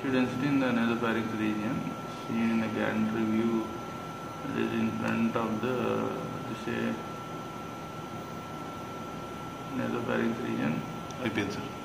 tissue density in the nasopharynx region seen in the gantry view that is in front of the say nasopharynx region అయిపోయింది sir.